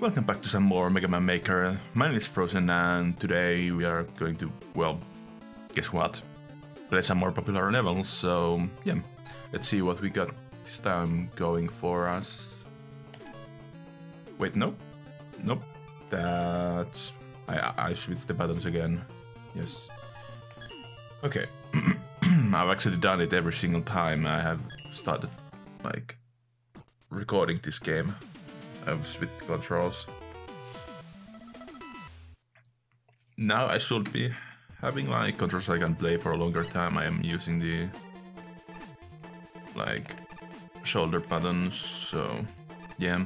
Welcome back to some more Mega Man Maker. My name is Frousen and today we are going to, well, guess what? Play some more popular levels, so yeah, let's see what we got this time going for us. Wait, nope, nope, that's... I, I switched the buttons again, yes. Okay, I've actually done it every single time I have started, like, recording this game. I've switched controls. Now I should be having like controls I can play for a longer time. I am using the like shoulder buttons, so yeah.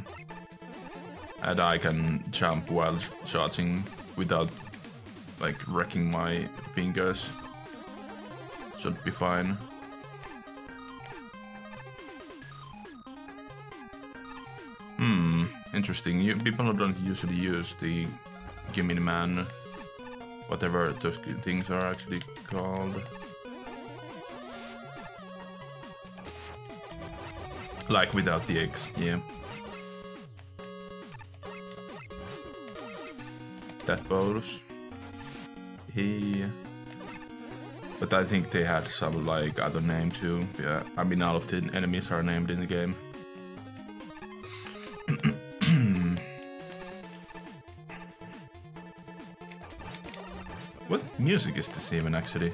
And I can jump while charging without like wrecking my fingers. Should be fine. Interesting. You, people don't usually use the Gimme Man, whatever those things are actually called. Like without the eggs, yeah. That bonus. He. But I think they had some like other name too. Yeah, I mean all of the enemies are named in the game. Music is even actually?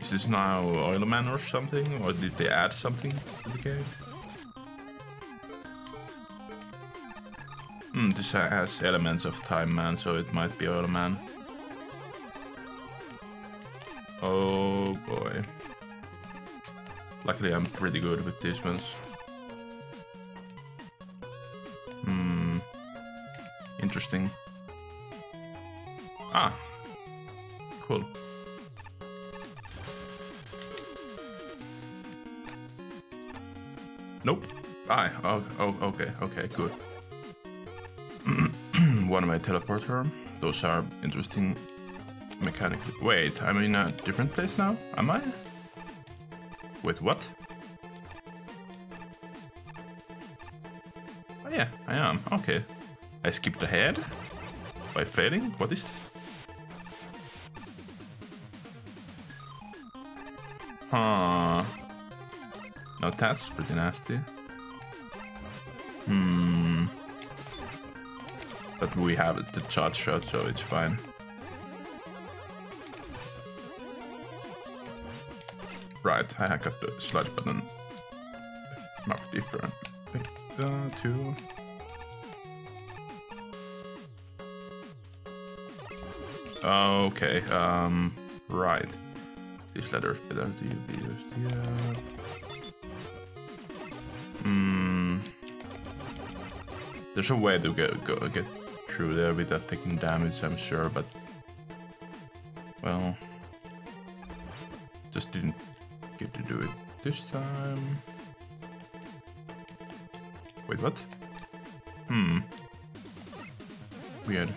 Is this now Oilman or something? Or did they add something to the game? Hmm, this has elements of Time Man, so it might be Oilman. Oh boy. Luckily I'm pretty good with these ones. Interesting. Ah. Cool. Nope. Ah, oh, oh, okay, okay, good. One of my teleporter. Those are interesting mechanically. Wait, I'm in a different place now? Am I? Wait, what? Oh yeah, I am. Okay. I skipped ahead? By failing? What is this? Huh. Now that's pretty nasty. Hmm. But we have the charge shot, so it's fine. Right, I got the slide button marked different. Two. Okay, um, right. These letters better to be used, yeah. Hmm. There's a way to get, go, get through there without taking damage, I'm sure, but... Well... Just didn't get to do it this time. Wait, what? Hmm. Weird.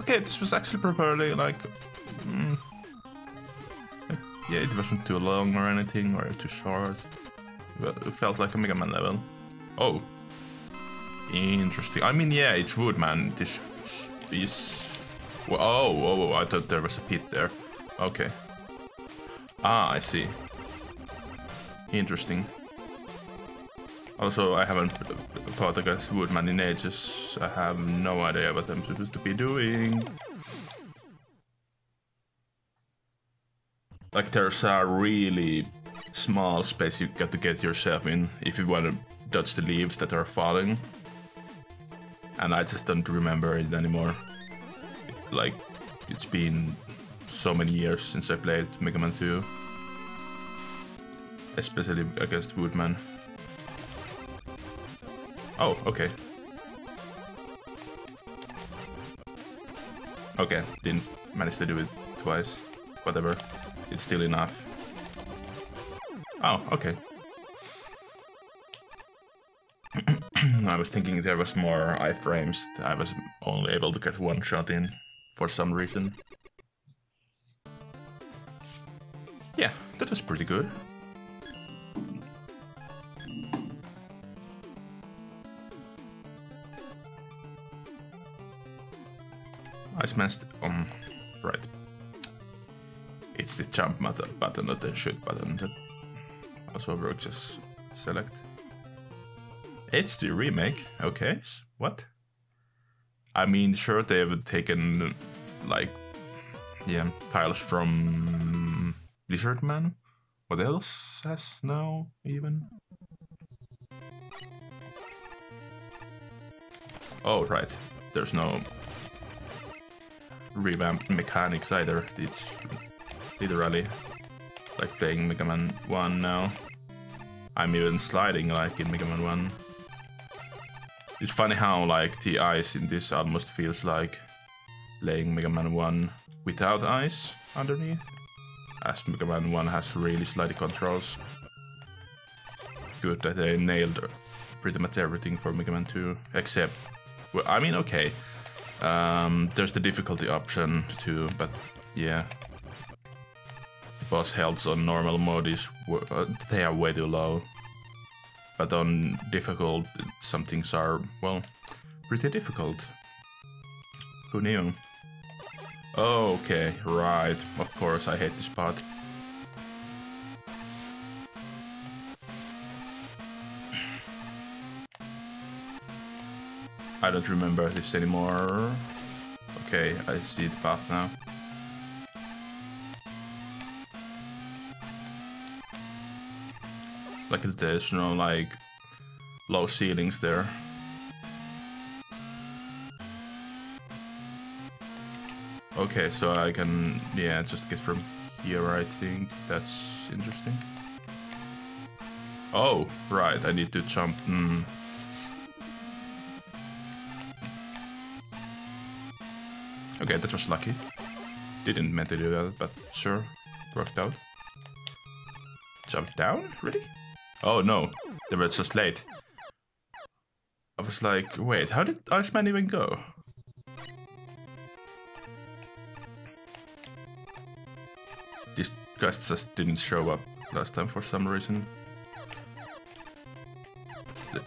Okay, this was actually properly like... Mm, yeah, it wasn't too long or anything, or too short. But it felt like a Mega Man level. Oh. Interesting. I mean, yeah, it's wood, man. This is... Oh, oh, oh, I thought there was a pit there. Okay. Ah, I see. Interesting. Also, I haven't fought against Woodman in ages. I have no idea what I'm supposed to be doing. Like, there's a really small space you got to get yourself in if you want to dodge the leaves that are falling. And I just don't remember it anymore. Like, it's been so many years since I played Mega Man 2. Especially against Woodman. Oh, okay. Okay, didn't manage to do it twice. Whatever. It's still enough. Oh, okay. I was thinking there was more iframes. I was only able to get one shot in for some reason. yeah, that was pretty good. I smashed um right. It's the jump button, not the shoot button that also works as select. It's the remake, okay. What? I mean sure they've taken like yeah, tiles from Lizardman. What else has now even? Oh right, there's no revamped mechanics either. It's literally like playing Mega Man 1 now. I'm even sliding like in Mega Man 1. It's funny how like the ice in this almost feels like playing Mega Man 1 without ice underneath. As Mega Man 1 has really slidey controls. Good that they nailed pretty much everything for Mega Man 2, except, well, I mean, okay, um, there's the difficulty option too, but yeah. The boss healths on normal mode is uh, they are way too low. But on difficult, some things are, well, pretty difficult. Who knew? Okay, right. Of course, I hate this part. I don't remember this anymore. Okay, I see the path now. Like there's no like low ceilings there. Okay, so I can, yeah, just get from here, I think. That's interesting. Oh, right, I need to jump. Mm. Okay, that was lucky. Didn't meant to do that, but sure, worked out. Jump down? Really? Oh no, they were just late. I was like, wait, how did Iceman even go? These guys just didn't show up last time for some reason. The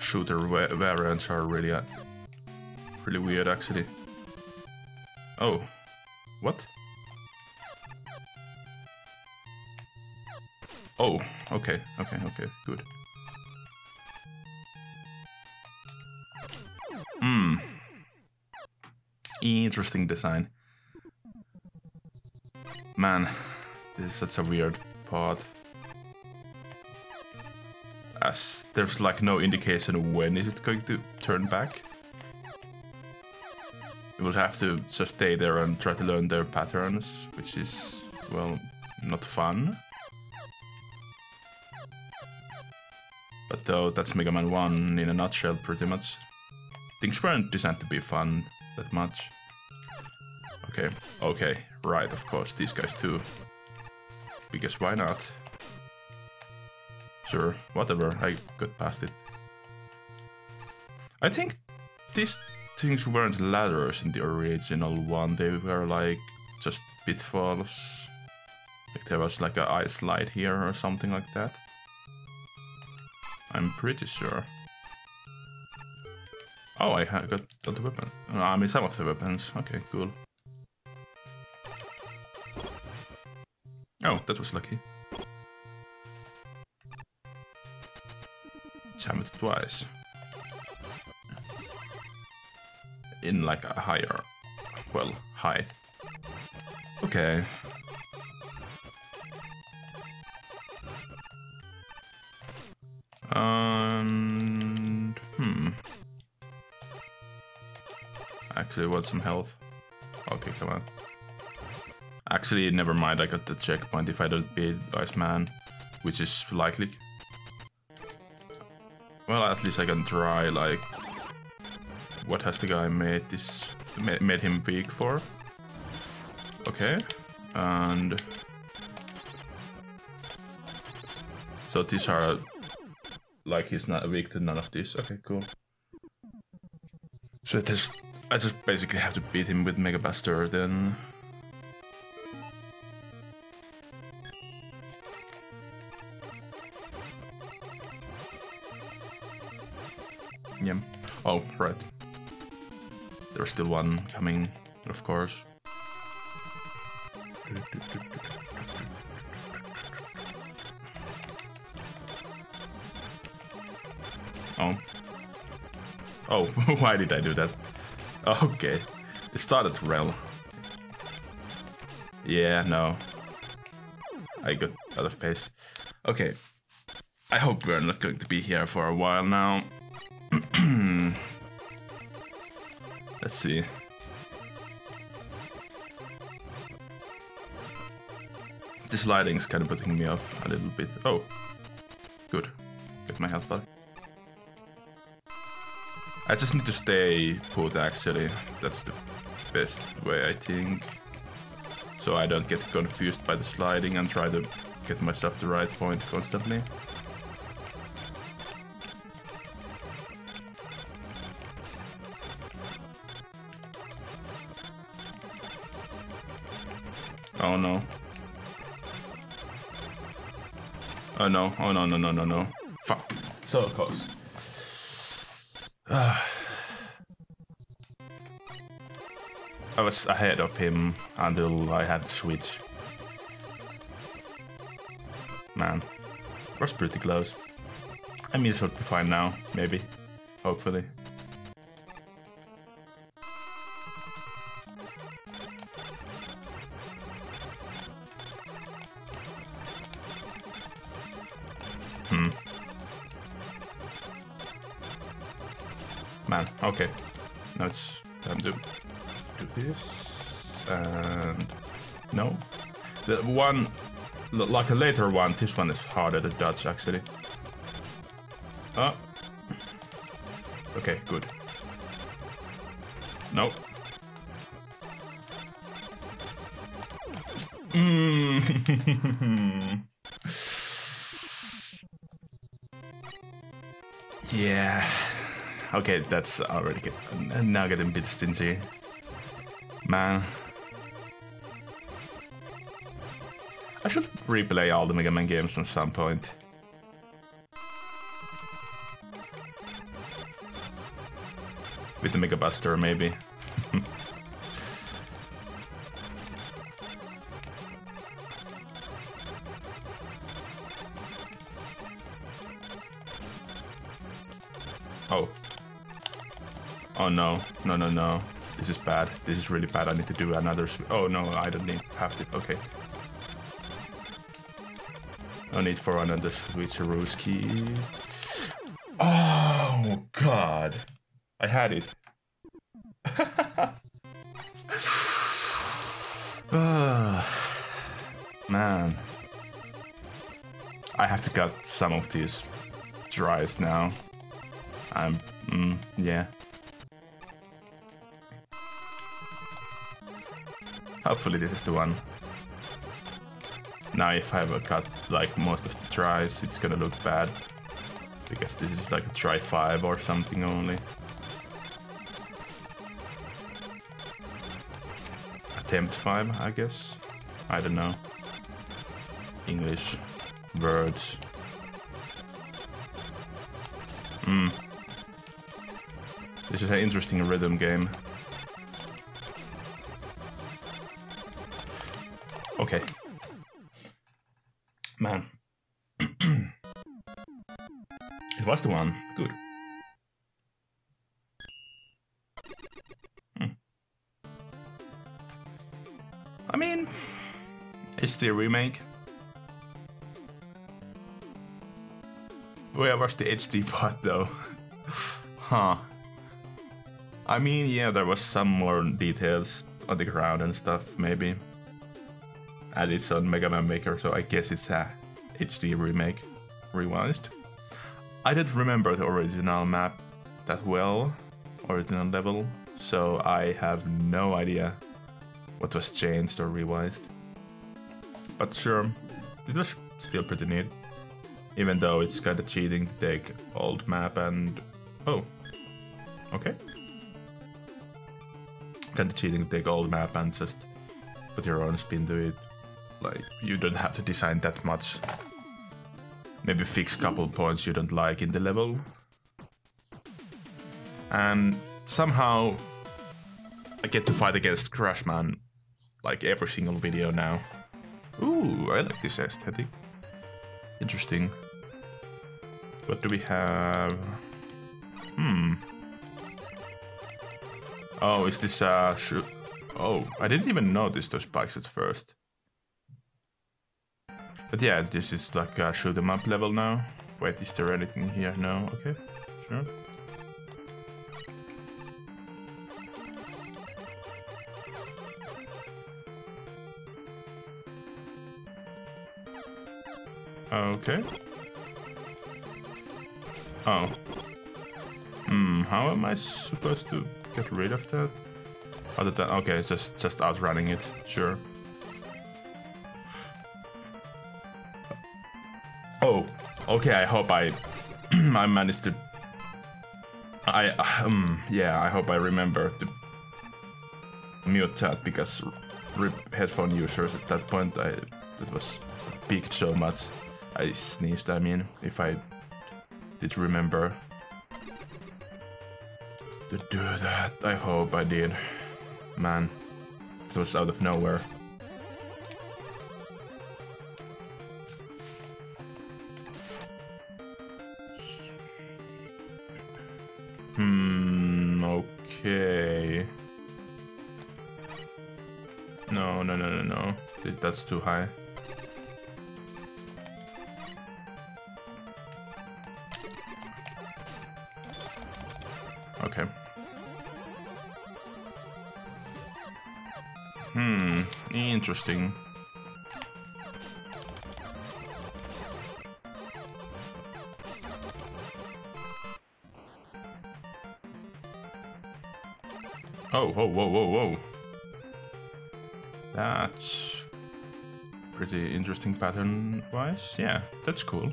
shooter variants are really, uh, really weird actually. Oh. What? Oh, okay, okay, okay, good. Hmm. Interesting design. Man, this is such a weird part. As there's like no indication when is it going to turn back. You will have to just stay there and try to learn their patterns, which is, well, not fun. But though, that's Mega Man 1 in a nutshell, pretty much. Things weren't designed to be fun that much. Okay, okay, right, of course, these guys too. Because why not? Sure, whatever, I got past it. I think this things weren't ladders in the original one. They were like just pitfalls. Like there was like a ice slide here or something like that. I'm pretty sure. Oh, I got, the weapon. Uh, I mean, some of the weapons. Okay, cool. Oh, that was lucky. Jam it twice. In like a higher, well, height. Okay. And hmm. Actually, want some health? Okay, come on. Actually, never mind. I got the checkpoint if I don't beat Iceman, which is likely. Well, at least I can try like what has the guy made this made him weak for? Okay, and so these are like he's not weak to none of these. Okay, cool. So I just basically have to beat him with Mega Buster then. Yeah. Oh, right. There's still one coming, of course. Oh. Oh, why did I do that? Okay. It started well. Yeah, no. I got out of pace. Okay. I hope we're not going to be here for a while now. Let's see. This lighting's kind of putting me off a little bit. Oh, good. Get my health back. I just need to stay put actually. That's the best way I think. So I don't get confused by the sliding and try to get myself the right point constantly. Oh no, oh no, no, no, no, no. Fuck. So close. I was ahead of him until I had to switch. Man, was pretty close. I mean, it should be fine now, maybe. Hopefully. One, like a later one, this one is harder to dodge actually. Oh. Okay, good. No. Mm. yeah. Okay, that's already get, now getting a bit stingy. Man. I should replay all the Mega Man games at some point. With the Mega Buster, maybe. oh. Oh no, no, no, no. This is bad. This is really bad. I need to do another. oh no, I don't need have to. Okay. No need for another switcherooski. Oh god. I had it. Man. I have to cut some of these tries now. I'm, mm, yeah. Hopefully this is the one. Now if I ever cut like most of the tries, it's gonna look bad. Because this is like a try 5 or something only. Attempt 5, I guess. I don't know. English words. Hmm. This is an interesting rhythm game. Was the one. Good. Hmm. I mean, it's the remake. Where was the HD part though? huh. I mean, yeah, there was some more details on the ground and stuff, maybe and it's on Mega Man Maker, so I guess it's a HD remake, revised. I didn't remember the original map that well, original level, so I have no idea what was changed or revised. But sure, it was still pretty neat. Even though it's kinda cheating to take old map and... Oh. Okay. Kinda cheating to take old map and just put your own spin to it. Like, you don't have to design that much. Maybe fix couple points you don't like in the level. And somehow I get to fight against Crashman like every single video now. Ooh, I like this aesthetic. Interesting. What do we have? Hmm. Oh, is this uh shoot? Oh, I didn't even notice those spikes at first. But yeah, this is like a shoot 'em up level now. Wait, is there anything here? No? Okay, sure. Okay. Oh. Hmm, how am I supposed to get rid of that? Other than, okay, it's just, just outrunning it, sure. Okay, I hope I, I managed to, I, um, yeah, I hope I remember to mute that because headphone users at that point, I, that was peaked so much. I sneezed, I mean, if I did remember to do that. I hope I did. Man, it was out of nowhere. That's too high. Okay. Hmm, interesting. Oh, whoa, whoa, whoa, whoa. That's pretty interesting pattern-wise. Yeah, that's cool.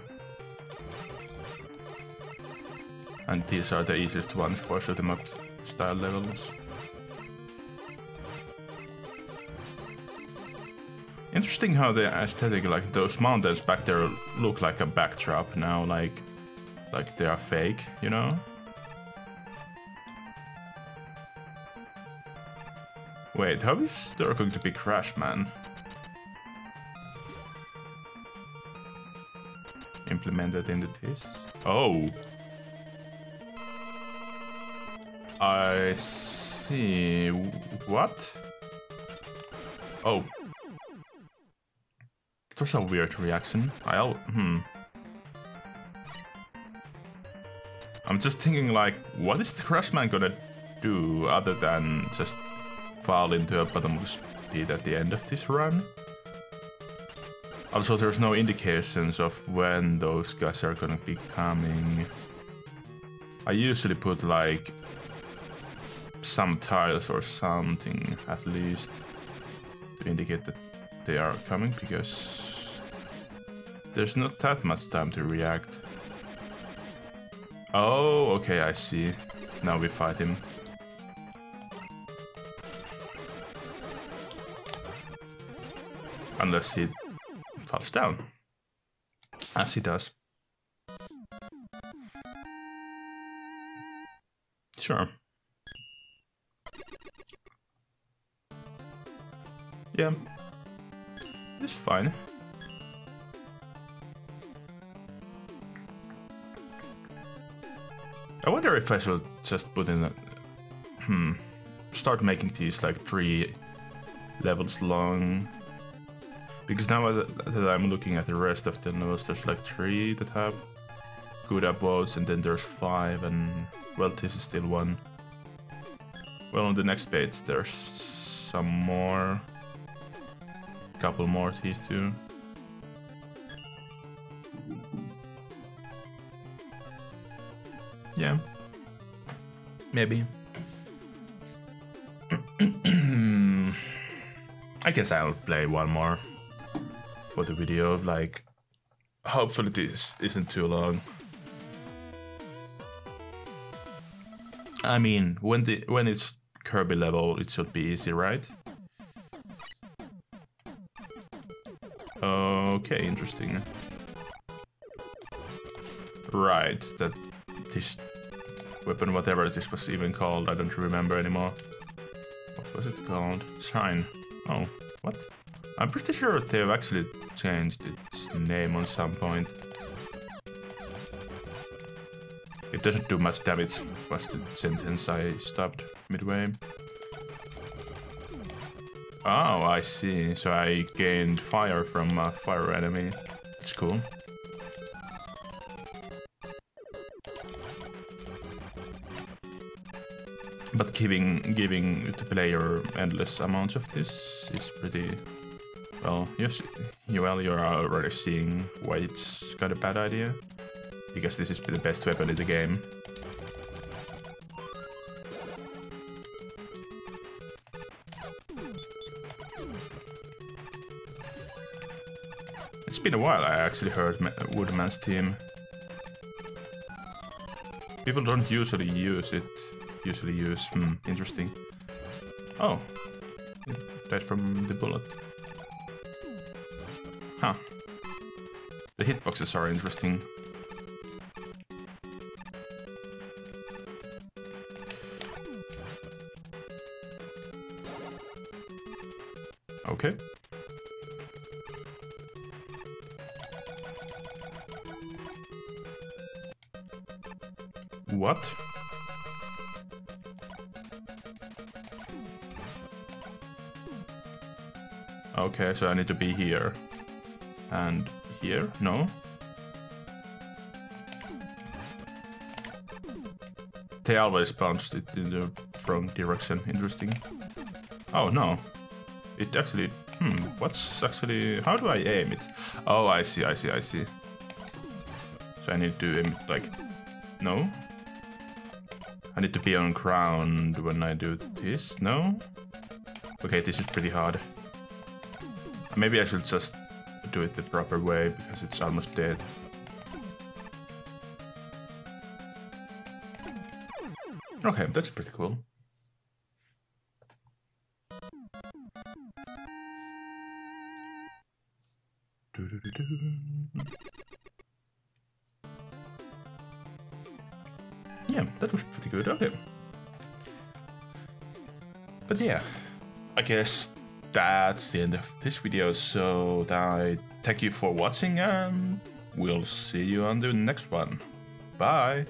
And these are the easiest ones for shoot 'em up style levels. Interesting how the aesthetic, like those mountains back there look like a backdrop now, like like they are fake, you know? Wait, how is there going to be Crashman? Implemented in the test. Oh! I see. What? Oh. It was a weird reaction. I'll. Hmm. I'm just thinking, like, what is the Crashman gonna do other than just fall into a bottomless pit at the end of this run? Also, there's no indications of when those guys are gonna be coming. I usually put, like, some tiles or something at least to indicate that they are coming because there's not that much time to react. Oh, okay, I see. Now we fight him. Unless he falls down. As he does. Sure. Yeah. It's fine. I wonder if I should just put in a... Hmm. Start making these like three levels long. Because now that I'm looking at the rest of the nodes, there's like three that have good upvotes, and then there's five, and well, this is still one. Well, on the next page, there's some more couple more these two. Yeah. Maybe. I guess I'll play one more for the video, like hopefully this isn't too long. I mean, when the when it's Kirby level, it should be easy, right? Okay, interesting. Right, that this weapon, whatever this was even called. I don't remember anymore. What was it called? Shine. Oh, what? I'm pretty sure they've actually changed its name on some point. It doesn't do much damage, was the sentence I stopped midway. Oh, I see. So I gained fire from a fire enemy. It's cool. But giving giving the player endless amounts of this is pretty well. You you well you're already seeing why it's got a bad idea because this is the best weapon in the game. It's been a while I actually heard Woodman's team. People don't usually use it usually use. Hmm, interesting. Oh. Died from the bullet. The hitboxes are interesting. Okay. What? Okay, so I need to be here. And here? No? They always bounced it in the wrong direction. Interesting. Oh, no. It actually... Hmm, what's actually... How do I aim it? Oh, I see, I see, I see. So I need to aim, like... No? I need to be on ground when I do this? No? Okay, this is pretty hard. Maybe I should just do it the proper way because it's almost dead. Okay, that's pretty cool. Yeah, that was pretty good. Okay. But yeah, I guess that's the end of this video. So I thank you for watching and we'll see you on the next one. Bye.